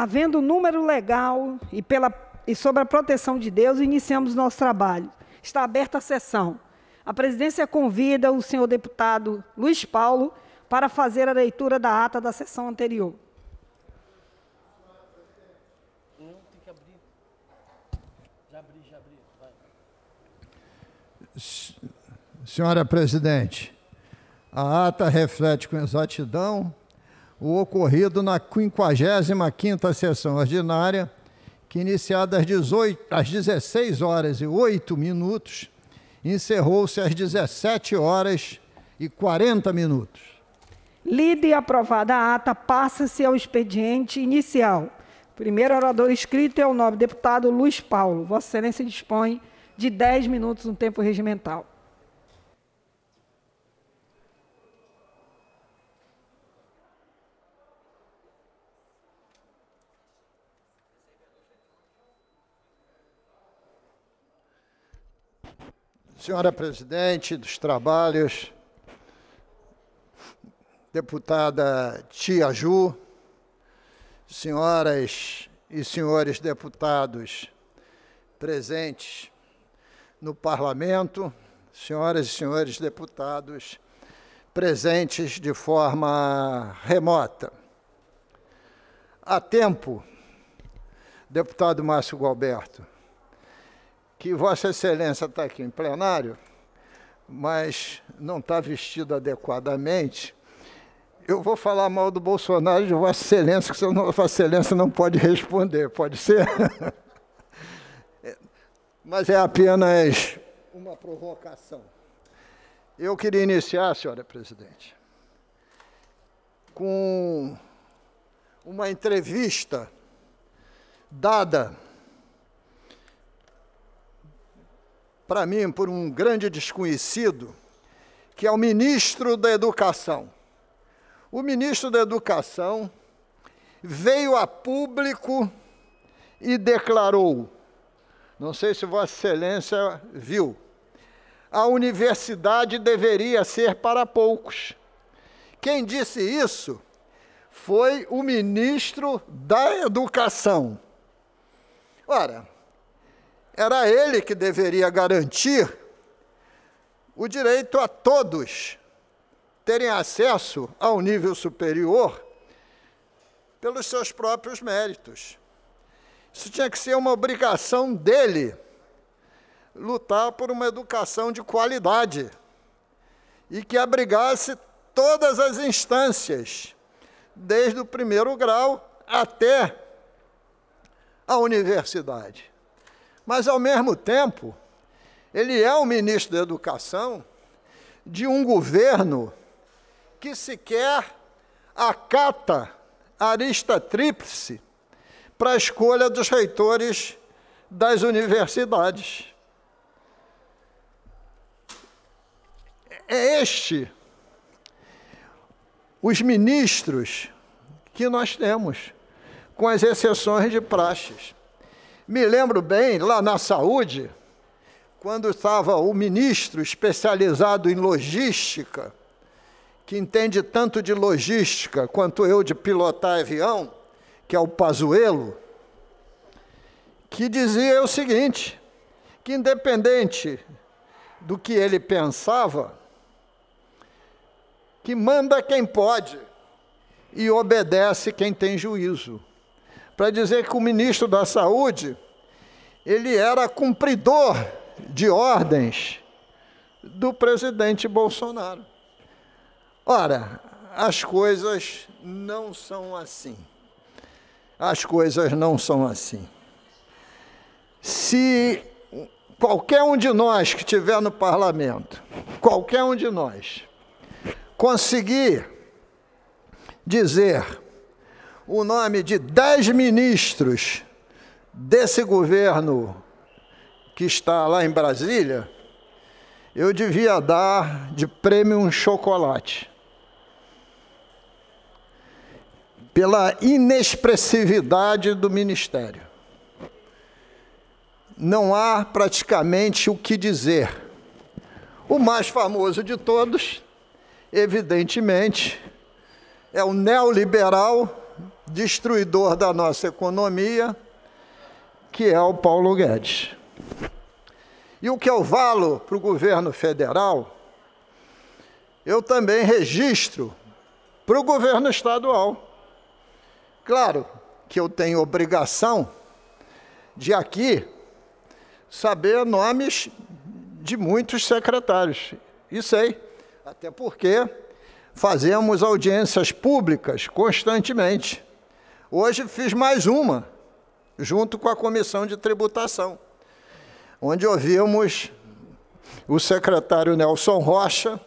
Havendo número legal e, pela, e sob a proteção de Deus, iniciamos nosso trabalho. Está aberta a sessão. A presidência convida o senhor deputado Luiz Paulo para fazer a leitura da ata da sessão anterior. Senhora presidente, a ata reflete com exatidão o ocorrido na 55ª sessão ordinária, que iniciada às, 18, às 16 horas e 8 minutos, encerrou-se às 17 horas e 40 minutos. Lida e aprovada a ata, passa-se ao expediente inicial. Primeiro orador escrito é o nobre deputado Luiz Paulo. Vossa Excelência dispõe de 10 minutos no tempo regimental. Senhora Presidente dos Trabalhos, deputada Tia Ju, senhoras e senhores deputados presentes no Parlamento, senhoras e senhores deputados presentes de forma remota. Há tempo, deputado Márcio Gualberto, que Vossa Excelência está aqui em plenário, mas não está vestido adequadamente, eu vou falar mal do Bolsonaro de Vossa Excelência, que Vossa Excelência não pode responder, pode ser? mas é apenas uma provocação. Eu queria iniciar, senhora presidente, com uma entrevista dada para mim, por um grande desconhecido, que é o ministro da Educação. O ministro da Educação veio a público e declarou: não sei se Vossa Excelência viu, a universidade deveria ser para poucos. Quem disse isso foi o ministro da Educação. Ora, era ele que deveria garantir o direito a todos terem acesso ao nível superior pelos seus próprios méritos. Isso tinha que ser uma obrigação dele lutar por uma educação de qualidade e que abrigasse todas as instâncias, desde o primeiro grau até a universidade. Mas, ao mesmo tempo, ele é o ministro da Educação de um governo que sequer acata a arista tríplice para a escolha dos reitores das universidades. É este os ministros que nós temos, com as exceções de praxes. Me lembro bem, lá na saúde, quando estava o ministro especializado em logística, que entende tanto de logística quanto eu de pilotar avião, que é o Pazuello, que dizia o seguinte, que independente do que ele pensava, que manda quem pode e obedece quem tem juízo para dizer que o ministro da Saúde ele era cumpridor de ordens do presidente Bolsonaro. Ora, as coisas não são assim. As coisas não são assim. Se qualquer um de nós que estiver no parlamento, qualquer um de nós, conseguir dizer o nome de dez ministros desse governo que está lá em Brasília, eu devia dar de prêmio um chocolate. Pela inexpressividade do ministério. Não há praticamente o que dizer. O mais famoso de todos, evidentemente, é o neoliberal destruidor da nossa economia, que é o Paulo Guedes. E o que eu valo para o governo federal, eu também registro para o governo estadual. Claro que eu tenho obrigação de aqui saber nomes de muitos secretários. E sei, até porque fazemos audiências públicas constantemente. Hoje fiz mais uma, junto com a Comissão de Tributação, onde ouvimos o secretário Nelson Rocha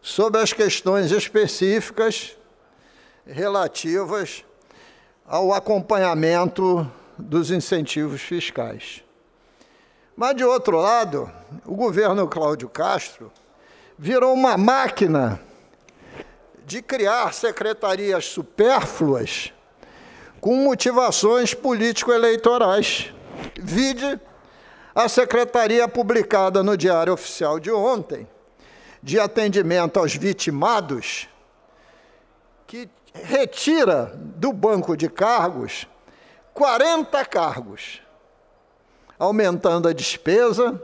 sobre as questões específicas relativas ao acompanhamento dos incentivos fiscais. Mas, de outro lado, o governo Cláudio Castro virou uma máquina de criar secretarias supérfluas com motivações político-eleitorais. Vide a secretaria publicada no Diário Oficial de ontem, de atendimento aos vitimados, que retira do banco de cargos 40 cargos, aumentando a despesa,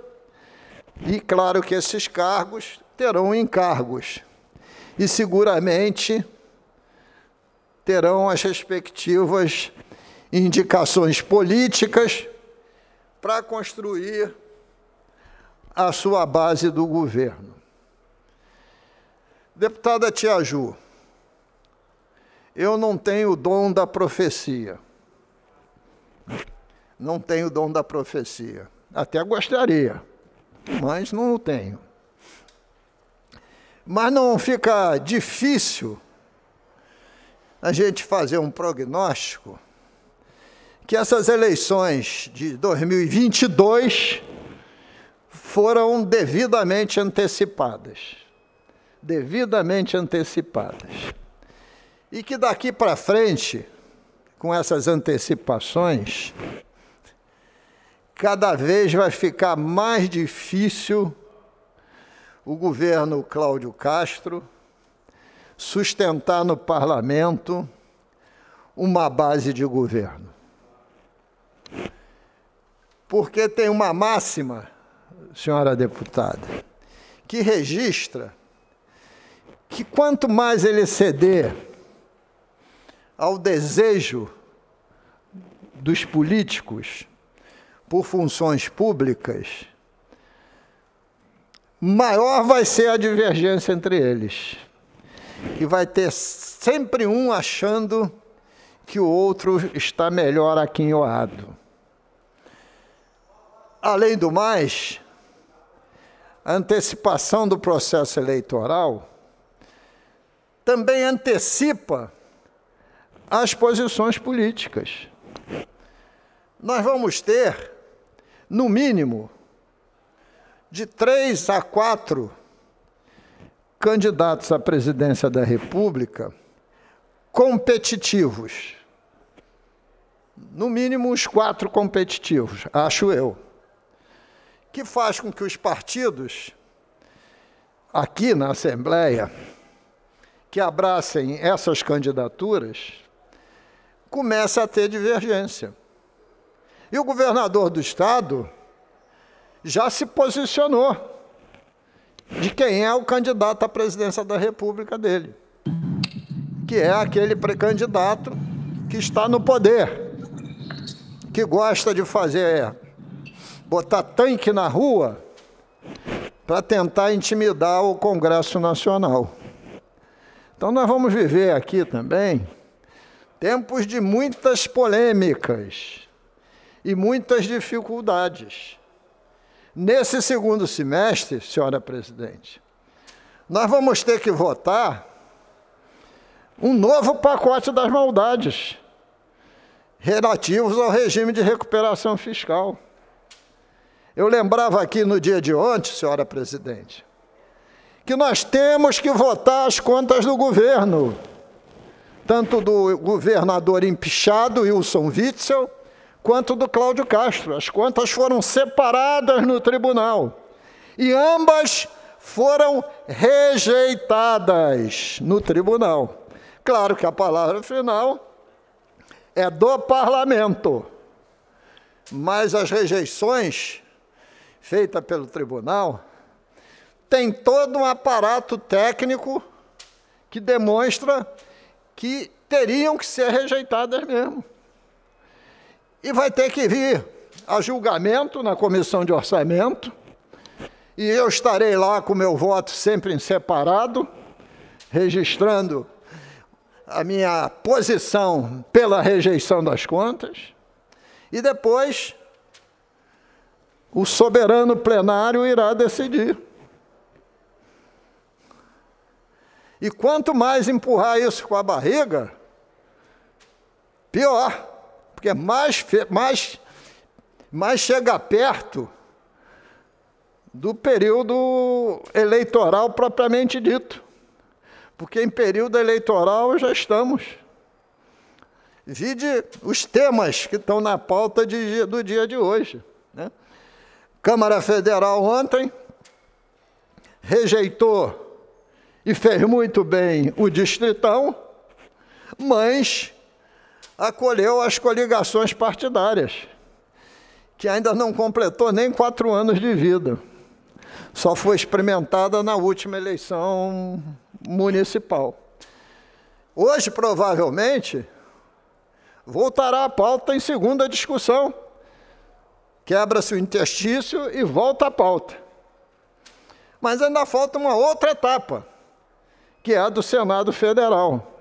e claro que esses cargos terão encargos, e seguramente terão as respectivas indicações políticas para construir a sua base do governo. Deputada Tia Ju, eu não tenho o dom da profecia. Não tenho o dom da profecia. Até gostaria, mas não o tenho. Mas não fica difícil a gente fazer um prognóstico que essas eleições de 2022 foram devidamente antecipadas. Devidamente antecipadas e que daqui para frente, com essas antecipações, cada vez vai ficar mais difícil o governo Cláudio Castro sustentar no parlamento uma base de governo. Porque tem uma máxima, senhora deputada, que registra que quanto mais ele ceder ao desejo dos políticos por funções públicas, maior vai ser a divergência entre eles. E vai ter sempre um achando que o outro está melhor aquinhoado. Além do mais, a antecipação do processo eleitoral também antecipa as posições políticas. Nós vamos ter, no mínimo, de três a quatro candidatos à presidência da República competitivos. No mínimo, uns quatro competitivos, acho eu. Que faz com que os partidos, aqui na Assembleia, que abracem essas candidaturas, começa a ter divergência. E o governador do estado já se posicionou de quem é o candidato à presidência da República dele, que é aquele pré-candidato que está no poder, que gosta de fazer botar tanque na rua para tentar intimidar o Congresso Nacional. Então nós vamos viver aqui também tempos de muitas polêmicas e muitas dificuldades. Nesse segundo semestre, senhora presidente, nós vamos ter que votar um novo pacote das maldades relativos ao regime de recuperação fiscal. Eu lembrava aqui no dia de ontem, senhora presidente, que nós temos que votar as contas do governo tanto do governador empichado, Wilson Witzel, quanto do Cláudio Castro. As contas foram separadas no tribunal e ambas foram rejeitadas no tribunal. Claro que a palavra final é do parlamento, mas as rejeições feitas pelo tribunal têm todo um aparato técnico que demonstra que teriam que ser rejeitadas mesmo. E vai ter que vir a julgamento na comissão de orçamento, e eu estarei lá com meu voto sempre em separado, registrando a minha posição pela rejeição das contas, e depois o soberano plenário irá decidir. E quanto mais empurrar isso com a barriga, pior, porque mais, mais, mais chega perto do período eleitoral propriamente dito. Porque em período eleitoral já estamos. Vide os temas que estão na pauta de, do dia de hoje. Né? Câmara Federal ontem rejeitou e fez muito bem o distritão, mas acolheu as coligações partidárias, que ainda não completou nem quatro anos de vida só foi experimentada na última eleição municipal. Hoje, provavelmente, voltará à pauta em segunda discussão. Quebra-se o interstício e volta à pauta. Mas ainda falta uma outra etapa, que é a do Senado Federal.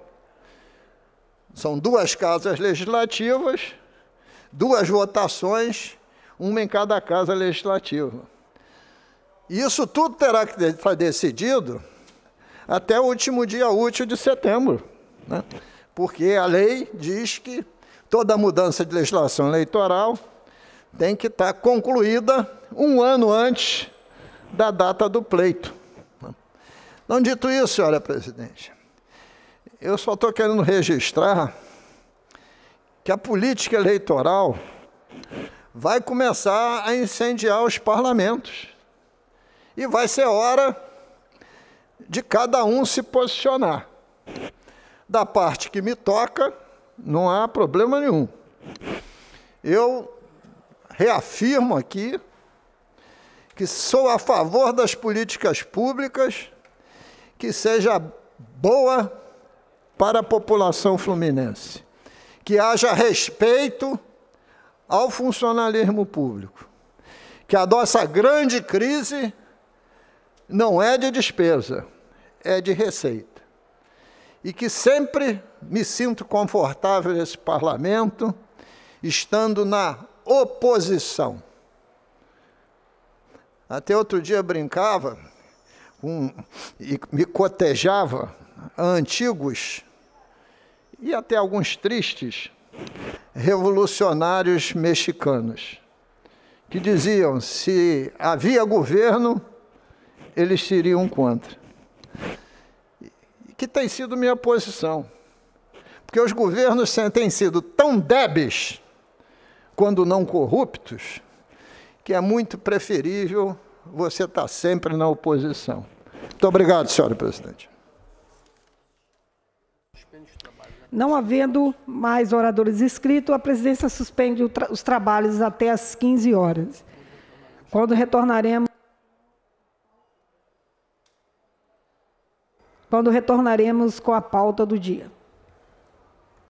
São duas casas legislativas, duas votações, uma em cada casa legislativa. Isso tudo terá que estar decidido até o último dia útil de setembro, né? porque a lei diz que toda mudança de legislação eleitoral tem que estar concluída um ano antes da data do pleito. Não dito isso, senhora presidente, eu só estou querendo registrar que a política eleitoral vai começar a incendiar os parlamentos. E vai ser hora de cada um se posicionar. Da parte que me toca, não há problema nenhum. Eu reafirmo aqui que sou a favor das políticas públicas que seja boa para a população fluminense, que haja respeito ao funcionalismo público, que a nossa grande crise não é de despesa, é de receita. E que sempre me sinto confortável nesse parlamento, estando na oposição. Até outro dia brincava com, e me cotejava a antigos e até alguns tristes revolucionários mexicanos, que diziam: se havia governo, eles seriam contra. Que tem sido minha posição. Porque os governos têm sido tão débeis, quando não corruptos, que é muito preferível você estar sempre na oposição. Muito obrigado, senhora presidente. Não havendo mais oradores inscritos, a presidência suspende os trabalhos até às 15 horas. Quando retornaremos. quando retornaremos com a pauta do dia.